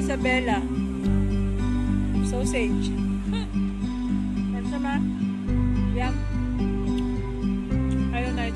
Isabela. Sausage. That's a man. Yeah. I don't know,